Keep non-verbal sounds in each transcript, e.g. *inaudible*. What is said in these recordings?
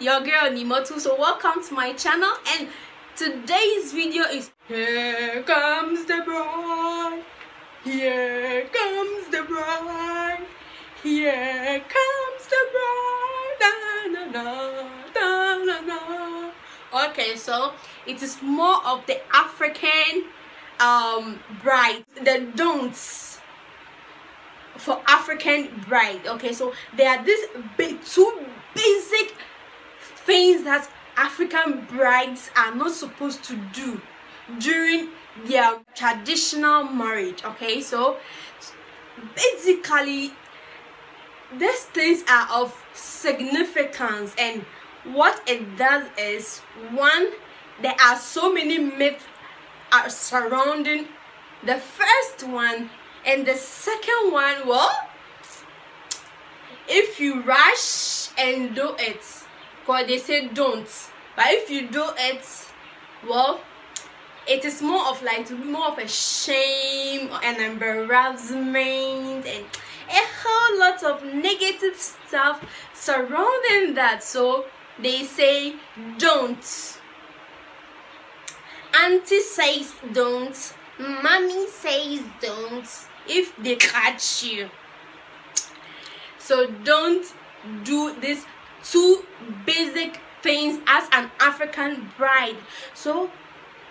your girl Neimatu. So welcome to my channel and today's video is Here comes the bride. Here comes the bride. Here comes the bride. Da, da, na. Okay, so it is more of the African um bride, the don'ts for African bride. Okay, so there are these two basic things that African brides are not supposed to do during their traditional marriage. Okay, so basically, these things are of significance, and what it does is one, there are so many myths are surrounding the first one and the second one well if you rush and do it because they say don't. But if you do it well it is more of like to be more of a shame and embarrassment and a whole lot of negative stuff surrounding that. So they say don't. Auntie says don't. Mommy says don't. If they catch you. So don't do these two basic things as an african bride. So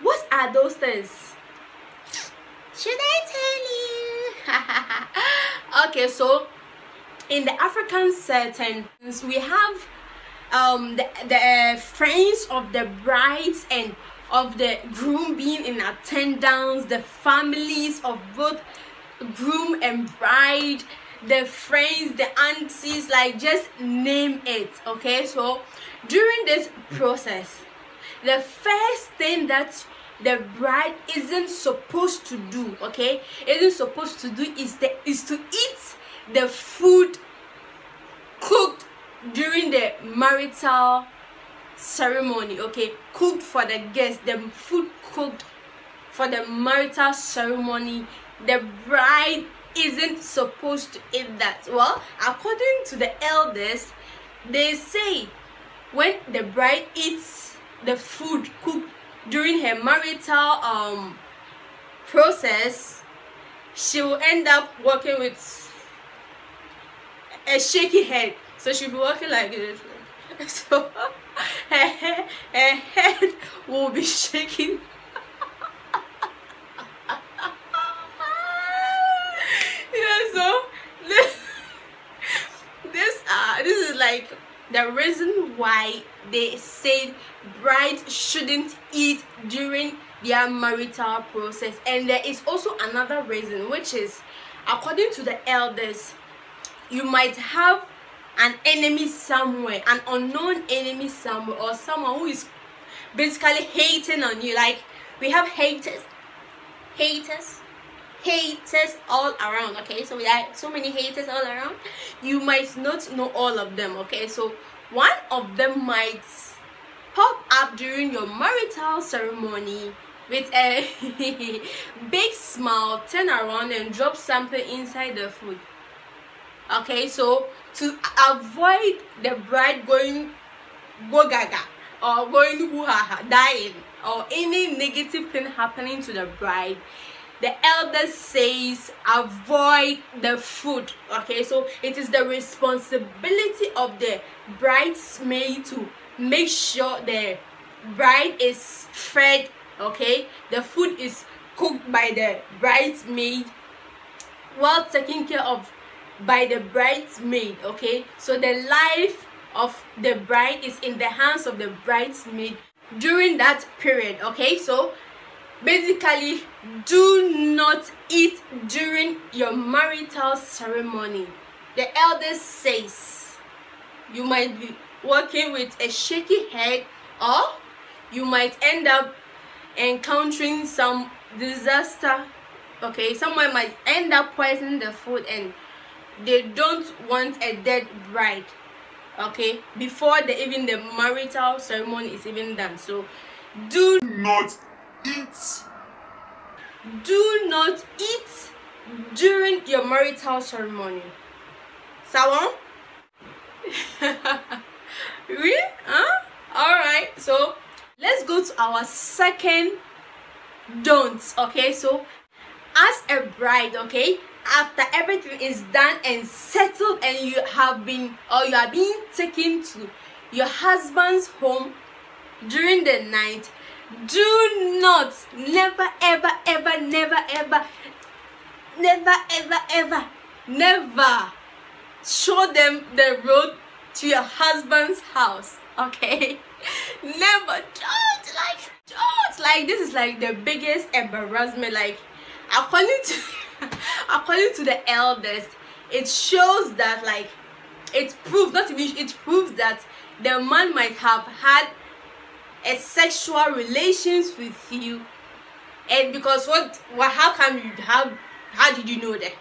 what are those things? Should i tell you? *laughs* Okay so in the african settings we have um the, the uh, friends of the brides and of the groom being in attendance the families of both groom and bride the friends the aunties like just name it okay? So during this process the first thing that the bride isn't supposed to do okay? Isn't supposed to do is the is to eat the food cooked during the marital ceremony okay? Cooked for the guests the food cooked for the marital ceremony. The bride isn't supposed to eat that. Well according to the elders they say when the bride eats the food cooked during her marital um process she will end up walking with a shaky head. So she'll be walking like this. *laughs* So *laughs* her, head, her head will be shaking yeah so this this uh this is like the reason why they said brides shouldn't eat during their marital process. And there is also another reason which is according to the elders you might have an enemy somewhere an unknown enemy somewhere or someone who is basically hating on you. Like we have haters. Haters haters all around okay? So we have so many haters all around. You might not know all of them okay? So one of them might pop up during your marital ceremony with a *laughs* big smile turn around and drop something inside the food okay? So to avoid the bride going go gaga or going hoo ha ha dying or any negative thing happening to the bride the elder says avoid the food. Okay so it is the responsibility of the bridesmaid to make sure the bride is fed okay? The food is cooked by the bridesmaid while taking care of by the bridesmaid okay? So the life of the bride is in the hands of the bridesmaid during that period okay? So basically do not eat during your marital ceremony. The elder says you might be walking with a shaky head or you might end up encountering some disaster. Okay someone might end up poisoning the food and they don't want a dead bride. Okay before the even the marital ceremony is even done. So do not eat. do not eat during your marital ceremony. Sawa? *laughs* Really? Huh? All right so let's go to our second don't okay? So as a bride okay after everything is done and settled and you have been or you are being taken to your husband's home during the night do not never ever ever never ever never ever ever never show them the road to your husband's house okay? *laughs* Never don't like don't like this is like the biggest embarrassment like according to *laughs* according to the elders it shows that like it proves not even it proves that the man might have had a sexual relations with you. And because what what how come you how how did you know that?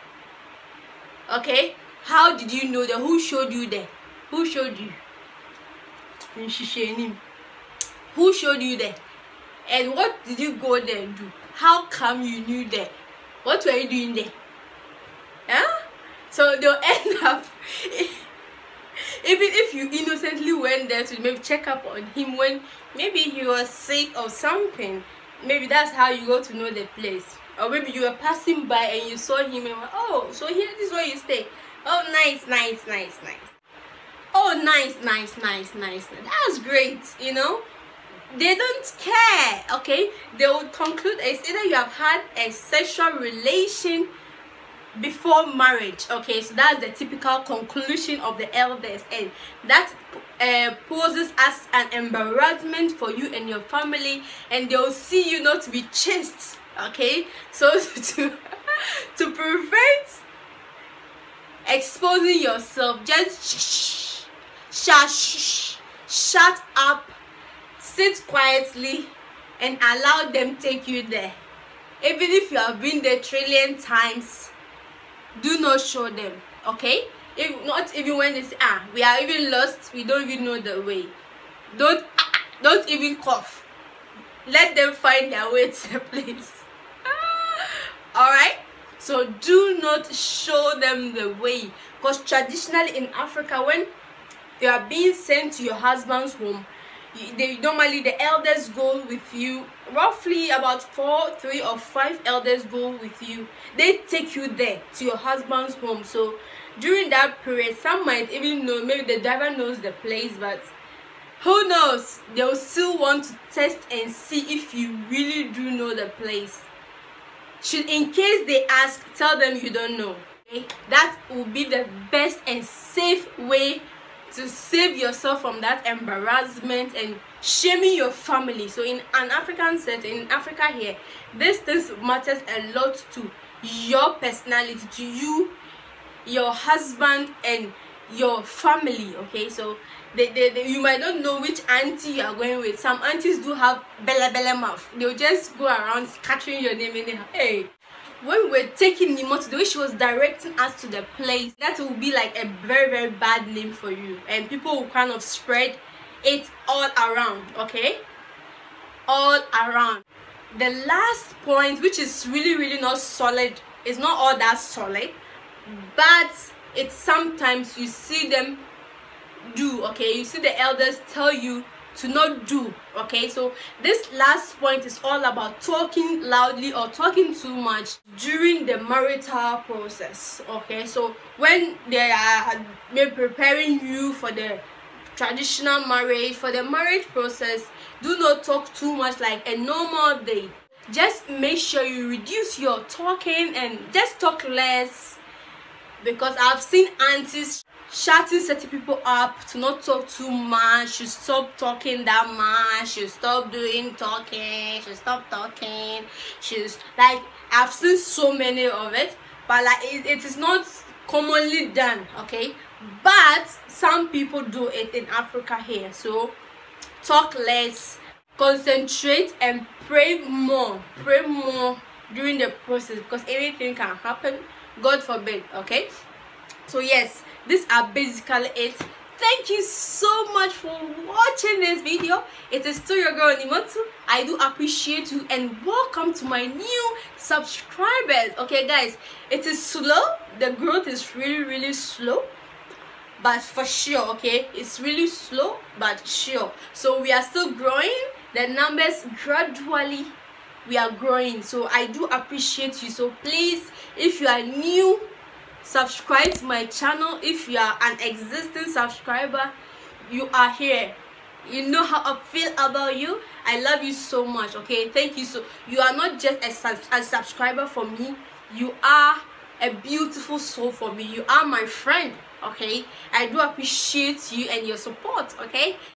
Okay? How did you know that? Who showed you that? Who showed you? Who showed you that? And what did you go there and do? How come you knew that? What were you doing there? Yeah so they'll *laughs* end up even if you innocently went there to maybe check up on him when maybe he was sick or something maybe that's how you go to know the place. Or maybe you were passing by and you saw him and went, oh so here this is where you stay. Oh nice nice nice nice. Oh nice nice nice nice. That's great you know? They don't care okay? They would conclude it's either you have had a sexual relation before marriage okay? So that's the typical conclusion of the elders and that uh, poses as an embarrassment for you and your family and they'll see you not to be chaste okay? So *laughs* to to prevent exposing yourself just shh, shh, shut up sit quietly and allow them take you there. Even if you have been there trillion times do not show them okay? If not even when they say ah we are even lost we don't even know the way. Don't don't even cough. Let them find their way to the place. *laughs* All right so do not show them the way. Because traditionally in africa when you are being sent to your husband's home they normally the elders go with you roughly about four three or five elders go with you. They take you there to your husband's home. So during that period some might even know maybe the driver knows the place but who knows? They'll still want to test and see if you really do know the place. Should in case they ask tell them you don't know. Okay? that will be the best and safe way to save yourself from that embarrassment and shaming your family. So in an african setting in africa here this things matters a lot to your personality to you your husband and your family okay? So they, they, they, you might not know which auntie you are going with. Some aunties do have bella bella mouth they'll just go around scattering your name in there hey when we were taking Nemo to the way she was directing us to the place, that will be like a very, very bad name for you. And people will kind of spread it all around, okay? All around. The last point, which is really, really not solid, is not all that solid, but it's sometimes you see them do, okay? You see the elders tell you to not do okay? So this last point is all about talking loudly or talking too much during the marital process okay? So when they are preparing you for the traditional marriage for the marriage process do not talk too much like a normal day. Just make sure you reduce your talking and just talk less because i've seen aunties shouting certain people up to not talk too much. Should stop talking that much. Should stop doing talking. Should stop talking. Should like i've seen so many of it but like it, it is not commonly done okay? But some people do it in africa here. So talk less concentrate and pray more pray more during the process because anything can happen god forbid okay? So yes these are basically it. Thank you so much for watching this video. It is still your girl Neimatu I do appreciate you and welcome to my new subscribers okay guys? It is slow. The growth is really really slow. But for sure okay? It's really slow but sure. So we are still growing. The numbers gradually we are growing. So i do appreciate you. So please if you are new subscribe to my channel. If you are an existing subscriber you are here. You know how i feel about you. I love you so much okay? Thank you. So you are not just a, sub a subscriber for me. You are a beautiful soul for me. You are my friend okay? I do appreciate you and your support okay